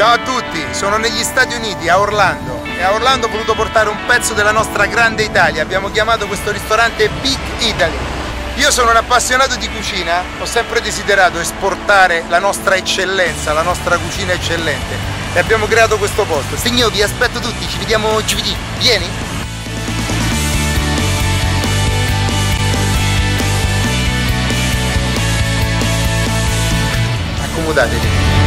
Ciao a tutti, sono negli Stati Uniti, a Orlando. E a Orlando ho voluto portare un pezzo della nostra grande Italia. Abbiamo chiamato questo ristorante Big Italy. Io sono un appassionato di cucina, ho sempre desiderato esportare la nostra eccellenza, la nostra cucina eccellente. E abbiamo creato questo posto. Signor, vi aspetto tutti, ci vediamo giovedì. Vieni? Accomodatevi.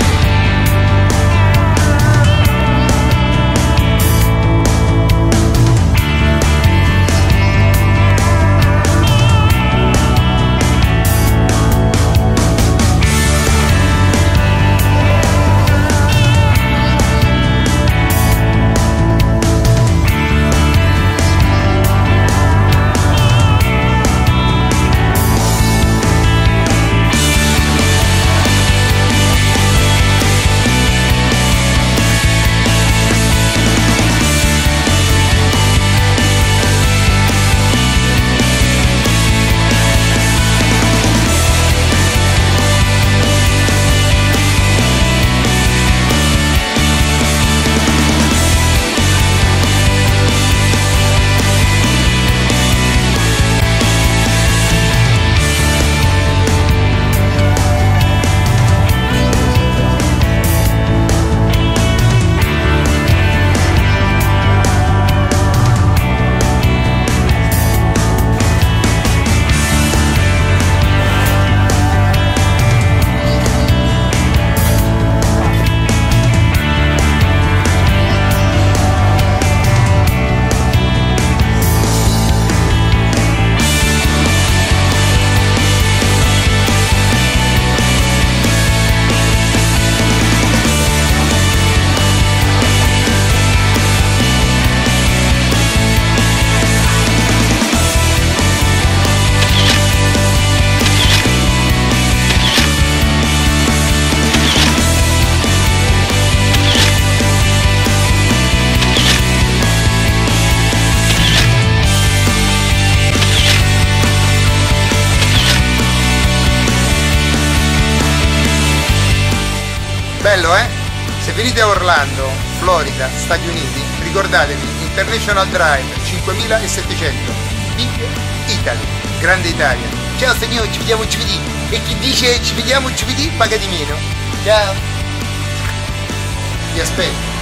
Bello, eh? Se venite a Orlando, Florida, Stati Uniti, ricordatevi International Drive 5700, Big Italy, Grande Italia. Ciao signori, ci vediamo giovedì. E chi dice ci vediamo giovedì paga di meno. Ciao. Vi aspetto.